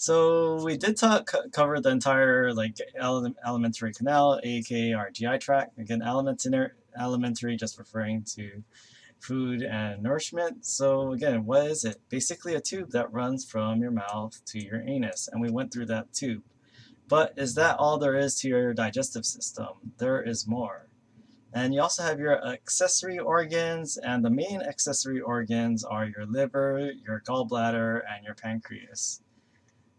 So we did talk, cover the entire like elementary canal, aka our GI tract. Again, elementary, alimentary just referring to food and nourishment. So again, what is it? Basically a tube that runs from your mouth to your anus, and we went through that tube. But is that all there is to your digestive system? There is more. And you also have your accessory organs, and the main accessory organs are your liver, your gallbladder, and your pancreas.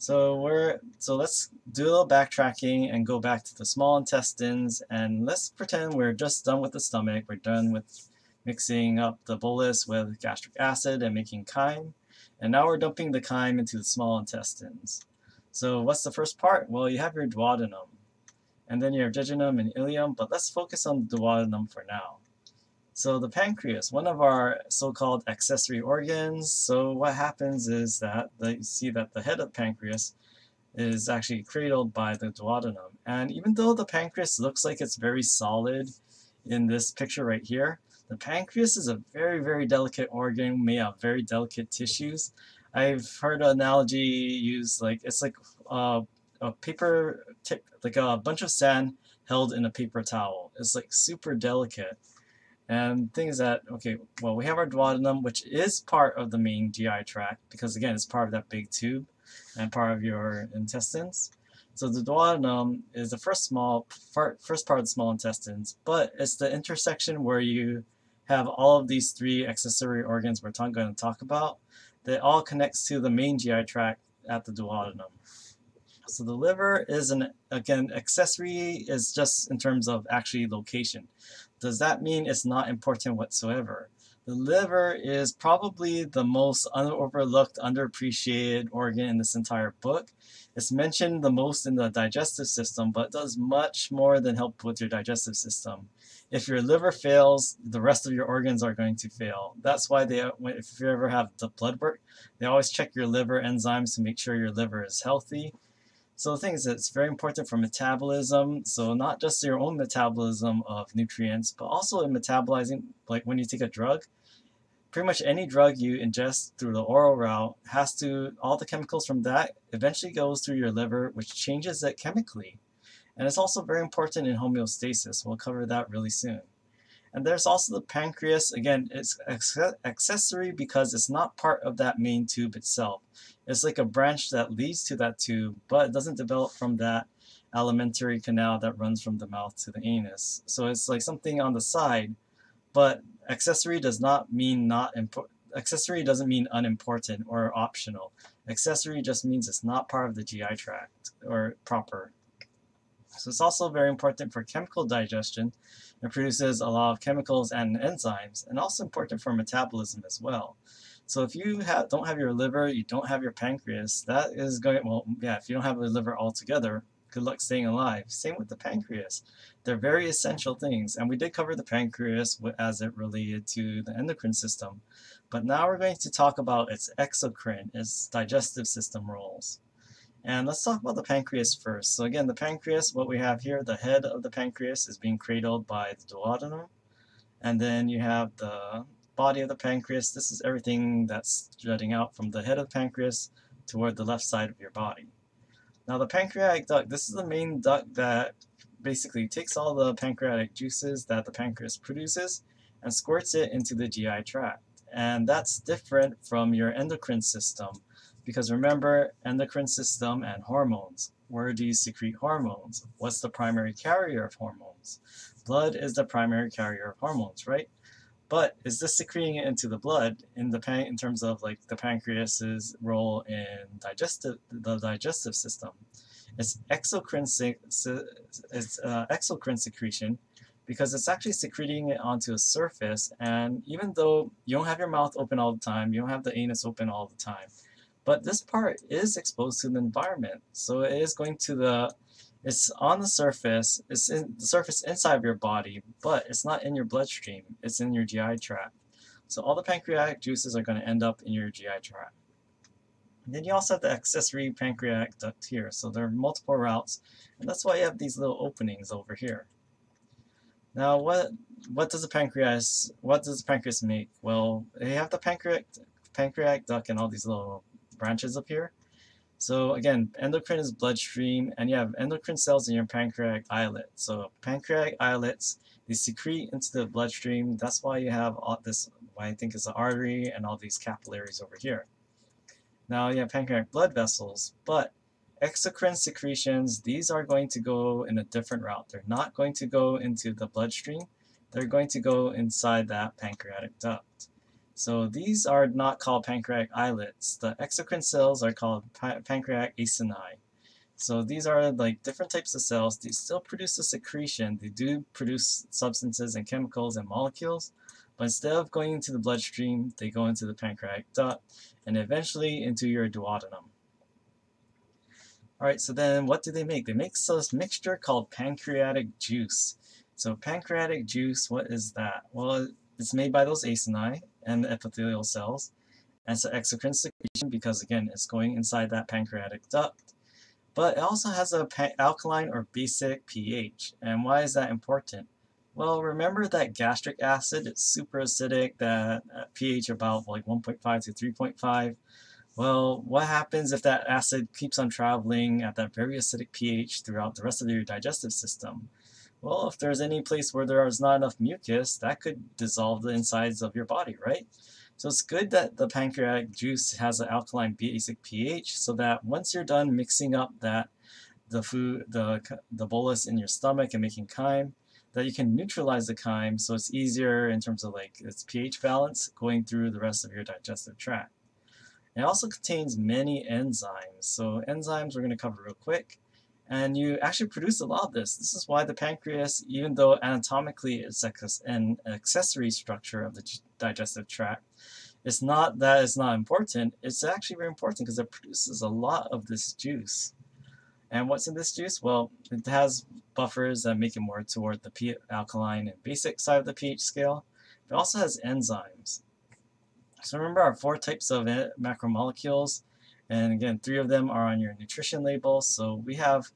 So we're so let's do a little backtracking and go back to the small intestines, and let's pretend we're just done with the stomach. We're done with mixing up the bolus with gastric acid and making chyme, and now we're dumping the chyme into the small intestines. So what's the first part? Well, you have your duodenum and then your jejunum and ileum, but let's focus on the duodenum for now. So the pancreas, one of our so-called accessory organs. So what happens is that the, you see that the head of pancreas is actually cradled by the duodenum. And even though the pancreas looks like it's very solid in this picture right here, the pancreas is a very, very delicate organ made of very delicate tissues. I've heard an analogy used like it's like uh, a paper tip, like a bunch of sand held in a paper towel. It's like super delicate. And things that, okay, well, we have our duodenum, which is part of the main GI tract, because again, it's part of that big tube and part of your intestines. So the duodenum is the first small part, first part of the small intestines, but it's the intersection where you have all of these three accessory organs we're going to talk about that all connects to the main GI tract at the duodenum. So the liver is an, again, accessory is just in terms of actually location. Does that mean it's not important whatsoever? The liver is probably the most overlooked, underappreciated organ in this entire book. It's mentioned the most in the digestive system, but does much more than help with your digestive system. If your liver fails, the rest of your organs are going to fail. That's why they, if you ever have the blood work, they always check your liver enzymes to make sure your liver is healthy. So the thing is, it's very important for metabolism. So not just your own metabolism of nutrients, but also in metabolizing, like when you take a drug, pretty much any drug you ingest through the oral route has to, all the chemicals from that eventually goes through your liver, which changes it chemically. And it's also very important in homeostasis. We'll cover that really soon. And there's also the pancreas. Again, it's accessory because it's not part of that main tube itself. It's like a branch that leads to that tube, but it doesn't develop from that alimentary canal that runs from the mouth to the anus. So it's like something on the side, but accessory does not mean not important. Accessory doesn't mean unimportant or optional. Accessory just means it's not part of the GI tract or proper. So it's also very important for chemical digestion. It produces a lot of chemicals and enzymes, and also important for metabolism as well. So if you have, don't have your liver, you don't have your pancreas, that is going, well, yeah, if you don't have a liver altogether, good luck staying alive. Same with the pancreas. They're very essential things, and we did cover the pancreas as it related to the endocrine system. But now we're going to talk about its exocrine, its digestive system roles. And let's talk about the pancreas first. So again, the pancreas, what we have here, the head of the pancreas is being cradled by the duodenum. And then you have the body of the pancreas. This is everything that's jutting out from the head of the pancreas toward the left side of your body. Now the pancreatic duct, this is the main duct that basically takes all the pancreatic juices that the pancreas produces and squirts it into the GI tract. And that's different from your endocrine system because remember endocrine system and hormones. Where do you secrete hormones? What's the primary carrier of hormones? Blood is the primary carrier of hormones, right? But is this secreting it into the blood in the pan in terms of like the pancreas's role in digestive the digestive system? It's exocrine it's uh, exocrine secretion because it's actually secreting it onto a surface and even though you don't have your mouth open all the time, you don't have the anus open all the time, but this part is exposed to the environment. So it is going to the it's on the surface, it's in the surface inside of your body, but it's not in your bloodstream, it's in your GI tract. So all the pancreatic juices are going to end up in your GI tract. And then you also have the accessory pancreatic duct here, so there are multiple routes, and that's why you have these little openings over here. Now, what what does the pancreas what does the pancreas make? Well, you have the pancreatic pancreatic duct and all these little branches up here. So again, endocrine is bloodstream, and you have endocrine cells in your pancreatic islet. So pancreatic islets, they secrete into the bloodstream. That's why you have all this, what I think is the artery and all these capillaries over here. Now you have pancreatic blood vessels, but exocrine secretions, these are going to go in a different route. They're not going to go into the bloodstream. They're going to go inside that pancreatic duct. So these are not called pancreatic islets. The exocrine cells are called pa pancreatic acini. So these are like different types of cells. They still produce a secretion. They do produce substances and chemicals and molecules, but instead of going into the bloodstream, they go into the pancreatic duct and eventually into your duodenum. Alright, so then what do they make? They make this mixture called pancreatic juice. So pancreatic juice, what is that? Well, it's made by those acini and the epithelial cells. And it's an exocrine secretion because, again, it's going inside that pancreatic duct. But it also has a alkaline or basic pH. And why is that important? Well, remember that gastric acid, it's super acidic, that uh, pH about like 1.5 to 3.5. Well, what happens if that acid keeps on traveling at that very acidic pH throughout the rest of your digestive system? Well, if there's any place where there is not enough mucus, that could dissolve the insides of your body, right? So it's good that the pancreatic juice has an alkaline basic pH so that once you're done mixing up that the food, the, the bolus in your stomach and making chyme, that you can neutralize the chyme so it's easier in terms of like its pH balance going through the rest of your digestive tract. It also contains many enzymes. So enzymes we're going to cover real quick. And you actually produce a lot of this. This is why the pancreas, even though anatomically it's an accessory structure of the digestive tract, it's not that it's not important. It's actually very important because it produces a lot of this juice. And what's in this juice? Well, it has buffers that make it more toward the alkaline and basic side of the pH scale. It also has enzymes. So remember our four types of eh, macromolecules. And again, three of them are on your nutrition label. So we have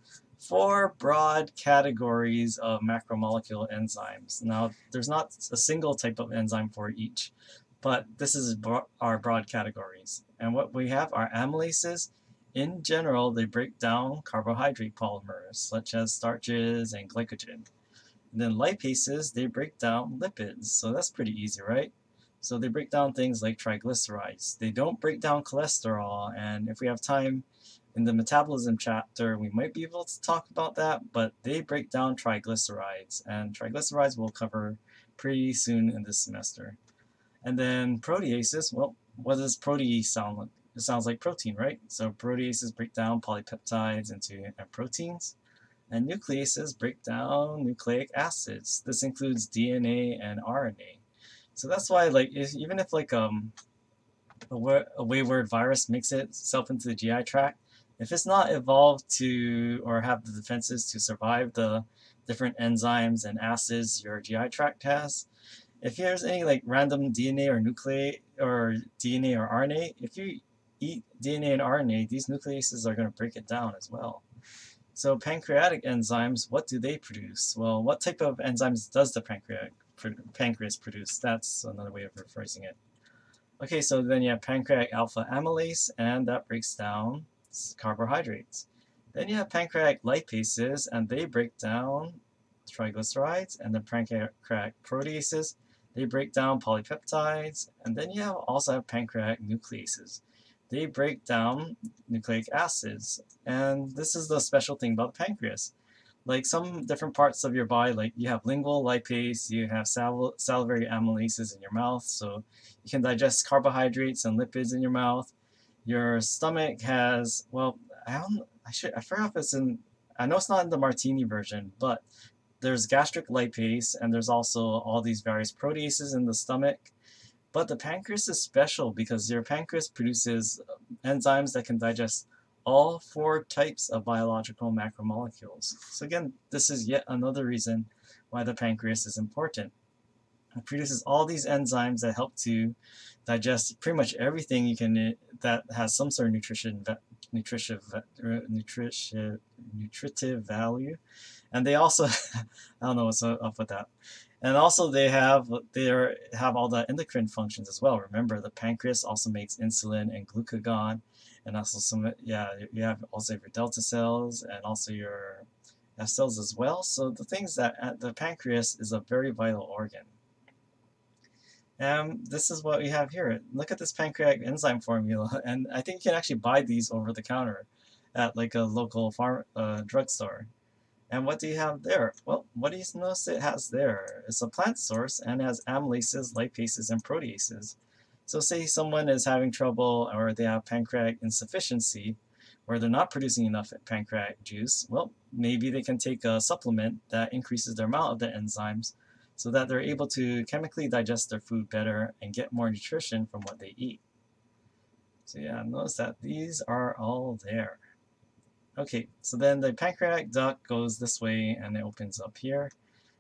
four broad categories of macromolecule enzymes. Now, there's not a single type of enzyme for each, but this is our broad categories. And what we have are amylases. In general, they break down carbohydrate polymers, such as starches and glycogen. And then lipases, they break down lipids. So that's pretty easy, right? So they break down things like triglycerides. They don't break down cholesterol, and if we have time in the metabolism chapter, we might be able to talk about that, but they break down triglycerides, and triglycerides we'll cover pretty soon in this semester. And then proteases, well, what does protease sound like? It sounds like protein, right? So proteases break down polypeptides into uh, proteins. And nucleases break down nucleic acids. This includes DNA and RNA. So that's why, like, if, even if like um a, a wayward virus makes itself into the GI tract, if it's not evolved to or have the defenses to survive the different enzymes and acids your GI tract has, if there's any like random DNA or nuclei or DNA or RNA, if you eat DNA and RNA, these nucleases are going to break it down as well. So pancreatic enzymes, what do they produce? Well, what type of enzymes does the pancreatic pancreas produce. That's another way of rephrasing it. Okay, so then you have pancreatic alpha amylase, and that breaks down carbohydrates. Then you have pancreatic lipases, and they break down triglycerides, and the pancreatic proteases, they break down polypeptides, and then you have also have pancreatic nucleases. They break down nucleic acids, and this is the special thing about the pancreas like some different parts of your body, like you have lingual lipase, you have sal salivary amylases in your mouth, so you can digest carbohydrates and lipids in your mouth. Your stomach has, well, I don't, I should, I forgot if it's in, I know it's not in the Martini version, but there's gastric lipase, and there's also all these various proteases in the stomach. But the pancreas is special because your pancreas produces enzymes that can digest all four types of biological macromolecules. So again, this is yet another reason why the pancreas is important. It produces all these enzymes that help to digest pretty much everything you can uh, that has some sort of nutrition nutritive uh, nutrition nutritive value and they also I don't know what's up with that and also they have they have all the endocrine functions as well remember the pancreas also makes insulin and glucagon and also some yeah you have also your delta cells and also your F cells as well. So the things that uh, the pancreas is a very vital organ. And this is what we have here. Look at this pancreatic enzyme formula, and I think you can actually buy these over the counter at like a local farm uh, drugstore. And what do you have there? Well, what do you notice it has there? It's a plant source and has amylases, lipases, and proteases. So say someone is having trouble or they have pancreatic insufficiency, where they're not producing enough pancreatic juice, well, maybe they can take a supplement that increases the amount of the enzymes so that they're able to chemically digest their food better and get more nutrition from what they eat. So yeah, notice that these are all there. Okay, so then the pancreatic duct goes this way and it opens up here.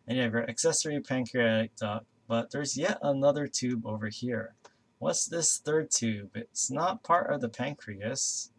And you have your accessory pancreatic duct, but there's yet another tube over here. What's this third tube? It's not part of the pancreas.